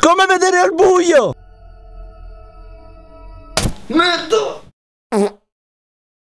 Come vedere al buio! Matto!